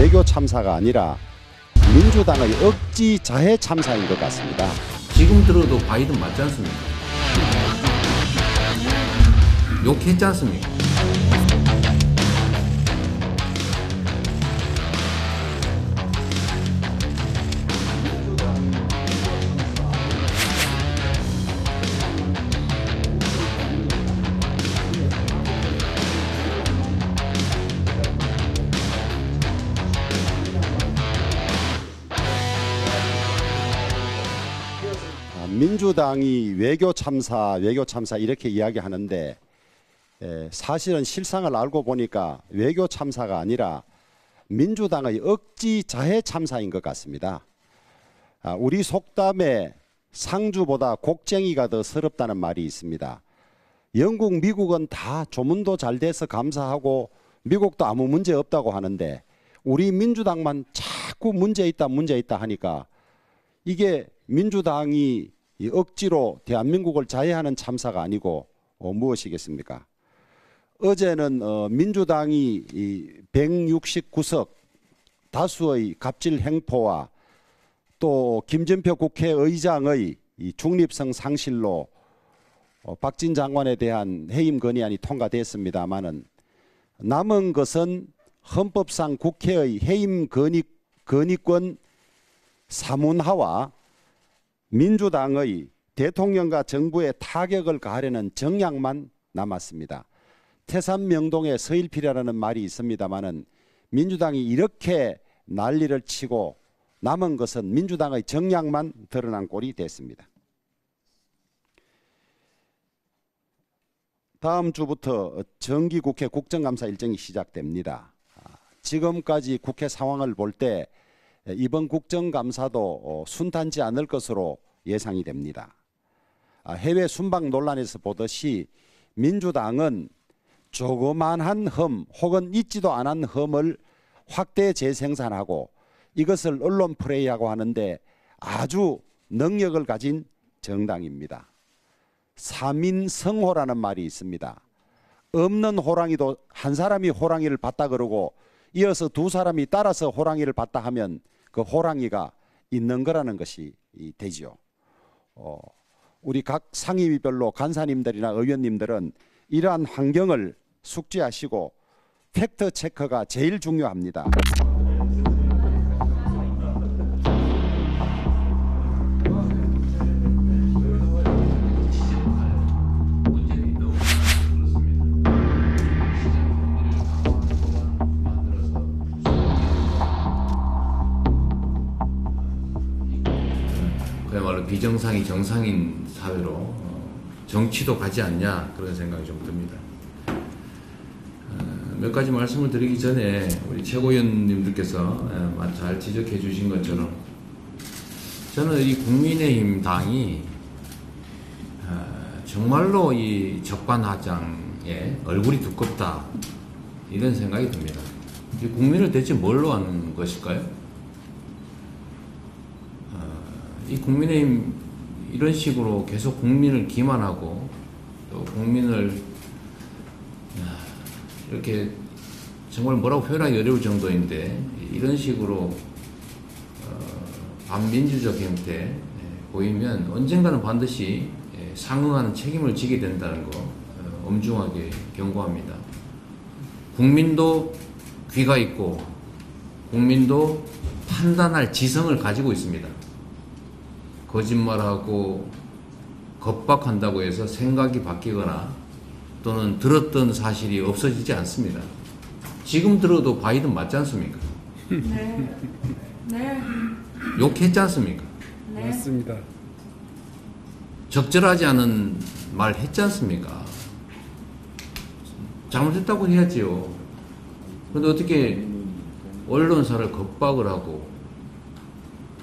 외교 참사가 아니라 민주당의 억지 자해 참사인 것 같습니다. 지금 들어도 바이든 맞지 않습니까? 욕했지 않습니까? 민주당이 외교 참사, 외교 참사 이렇게 이야기하는데 에, 사실은 실상을 알고 보니까 외교 참사가 아니라 민주당의 억지 자해 참사인 것 같습니다. 아, 우리 속담에 상주보다 곡쟁이가 더 서럽다는 말이 있습니다. 영국, 미국은 다 조문도 잘 돼서 감사하고 미국도 아무 문제 없다고 하는데 우리 민주당만 자꾸 문제 있다, 문제 있다 하니까 이게 민주당이 이 억지로 대한민국을 자해하는 참사가 아니고 어, 무엇이겠습니까? 어제는 어, 민주당이 이 169석 다수의 갑질 행포와 또 김진표 국회의장의 이 중립성 상실로 어, 박진 장관에 대한 해임 건의안이 통과됐습니다마는 남은 것은 헌법상 국회의 해임 건의, 건의권 사문화와 민주당의 대통령과 정부의 타격을 가하려는 정량만 남았습니다. 태산 명동에 서일필이라는 말이 있습니다마는 민주당이 이렇게 난리를 치고 남은 것은 민주당의 정량만 드러난 꼴이 됐습니다. 다음 주부터 정기국회 국정감사 일정이 시작됩니다. 아, 지금까지 국회 상황을 볼때 이번 국정감사도 어, 순탄치 않을 것으로 예상이 됩니다. 아, 해외 순방 논란에서 보듯이 민주당은 조그만한 흠 혹은 있지도 않은 흠을 확대 재생산하고 이것을 언론 프레이하고 하는데 아주 능력을 가진 정당입니다. 사민성호라는 말이 있습니다. 없는 호랑이도 한 사람이 호랑이를 봤다 그러고 이어서 두 사람이 따라서 호랑이를 봤다 하면 그 호랑이가 있는 거라는 것이 이 되지요. 어, 우리 각 상임위별로 간사님들이나 의원님들은 이러한 환경을 숙지하시고 팩트 체크가 제일 중요합니다. 비정상이 정상인 사회로 어, 정치도 가지 않냐 그런 생각이 좀 듭니다. 어, 몇 가지 말씀을 드리기 전에 우리 최고위원님들께서 예, 잘 지적해 주신 것처럼 저는 이 국민의힘 당이 어, 정말로 이 적반하장에 얼굴이 두껍다 이런 생각이 듭니다. 이 국민을 대체 뭘로 하는 것일까요? 이 국민의힘 이런 식으로 계속 국민을 기만하고 또 국민을 이렇게 정말 뭐라고 표현하기 어려울 정도인데 이런 식으로 어, 반민주적 형태 예, 보이면 언젠가는 반드시 예, 상응하는 책임을 지게 된다는 거 어, 엄중하게 경고합니다. 국민도 귀가 있고 국민도 판단할 지성을 가지고 있습니다. 거짓말하고 겁박한다고 해서 생각이 바뀌거나 또는 들었던 사실이 없어지지 않습니다. 지금 들어도 바이든 맞지 않습니까? 네. 네. 욕했지 않습니까? 네. 맞습니다. 적절하지 않은 말 했지 않습니까? 잘못했다고 해야지요. 그런데 어떻게 언론사를 겁박을 하고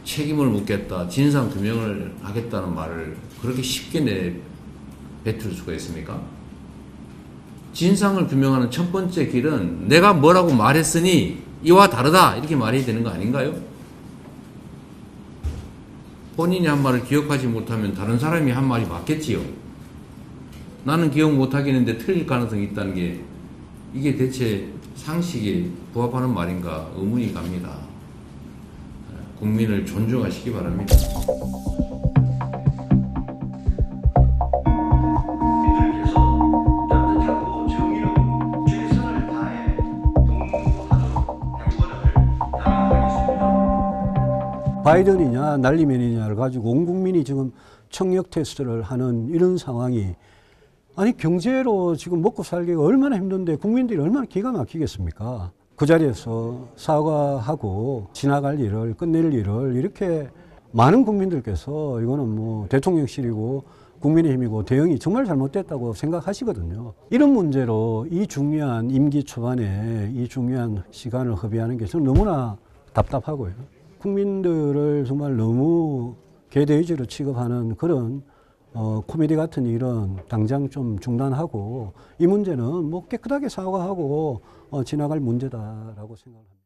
책임을 묻겠다, 진상 규명을 하겠다는 말을 그렇게 쉽게 내뱉을 수가 있습니까? 진상을 규명하는 첫 번째 길은 내가 뭐라고 말했으니 이와 다르다 이렇게 말해야 되는 거 아닌가요? 본인이 한 말을 기억하지 못하면 다른 사람이 한 말이 맞겠지요. 나는 기억 못하겠는데 틀릴 가능성이 있다는 게 이게 대체 상식에 부합하는 말인가 의문이 갑니다. 국민을 존중하시기 바랍니다. 바이든이냐 날리면이냐를 가지고 온 국민이 지금 청력 테스트를 하는 이런 상황이 아니 경제로 지금 먹고 살기가 얼마나 힘든데 국민들이 얼마나 기가 막히겠습니까? 그 자리에서 사과하고 지나갈 일을 끝낼 일을 이렇게 많은 국민들께서 이거는 뭐 대통령실이고 국민의힘이고 대응이 정말 잘못됐다고 생각하시거든요. 이런 문제로 이 중요한 임기 초반에 이 중요한 시간을 허비하는 게 저는 너무나 답답하고요. 국민들을 정말 너무 개돼지로 취급하는 그런 어, 코미디 같은 일은 당장 좀 중단하고 이 문제는 뭐 깨끗하게 사과하고 어, 지나갈 문제다라고 생각합니다.